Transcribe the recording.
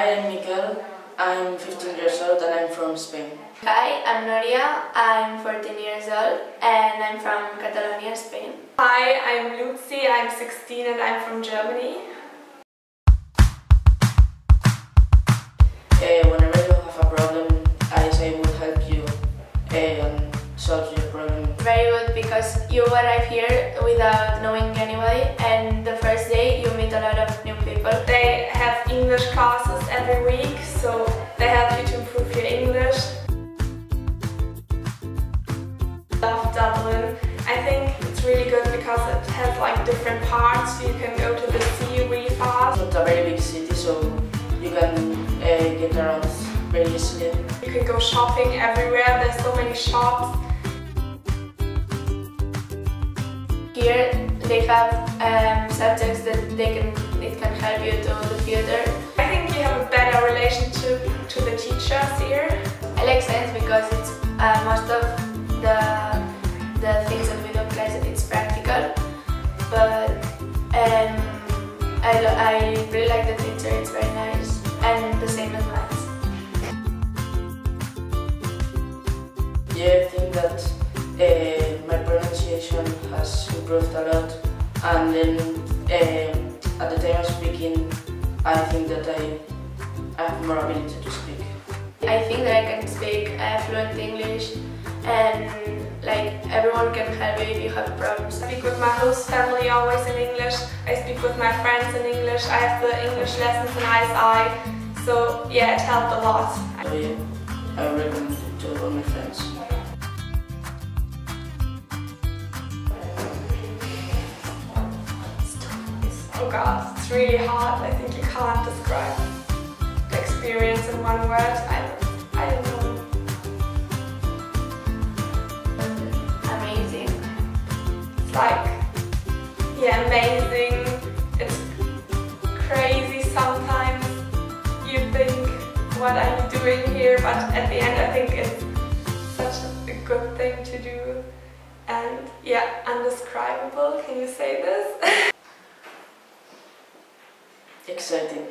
Hi, I'm Mikel. I'm 15 years old and I'm from Spain. Hi, I'm Nuria. I'm 14 years old and I'm from Catalonia, Spain. Hi, I'm Luzie. I'm 16 and I'm from Germany. Uh, whenever you have a problem, ISI would help you uh, and solve your problem. Very good because you arrive here without knowing anybody and the first day you meet a lot of new people. They have English classes every week, so they help you to improve your English. Love Dublin. I think it's really good because it has like different parts. So you can go to the sea really fast. It's a very big city, so you can uh, get around very easily. You can go shopping everywhere. There's so many shops. Here they have um, subjects that they can it can help you to the future. Um, I, I really like the teacher. It's very nice and the same as maths. Yeah, I think that uh, my pronunciation has improved a lot and then uh, at the time of speaking, I think that I, I have more ability to speak. I think that I can speak uh, fluent English and like everyone can help you if you have problems. I speak with my host family always in English. I speak with my friends in English. I have the English lessons in ISI. So yeah, it helped a lot. So yeah, I recommend it to all my friends. Oh god, it's really hard. I think you can't describe the experience in one word. I, yeah, amazing. It's crazy sometimes. You think, what you doing here? But at the end, I think it's such a good thing to do. And yeah, undescribable. Can you say this? Exciting.